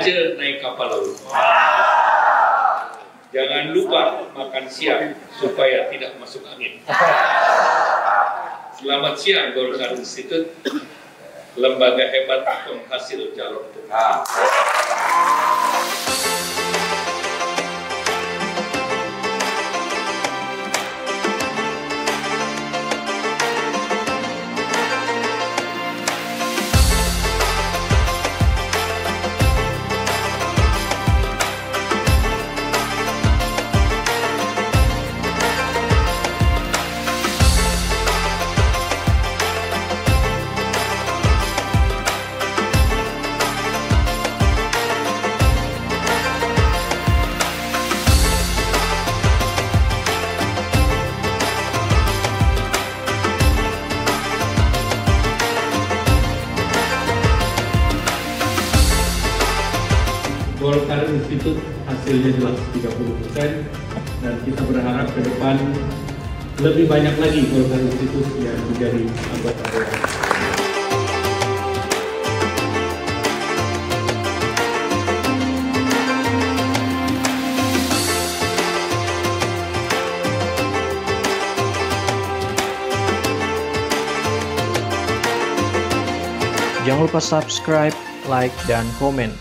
aja naik kapal laut. Jangan lupa makan siang supaya tidak masuk angin. Selamat siang Golkar Institute, lembaga hebat penghasil calon tunggal. Golkar Institute hasilnya jelas 30 persen dan kita berharap ke depan lebih banyak lagi Golkar Institute yang menjadi anggota dewan. Jangan lupa subscribe, like, dan komen.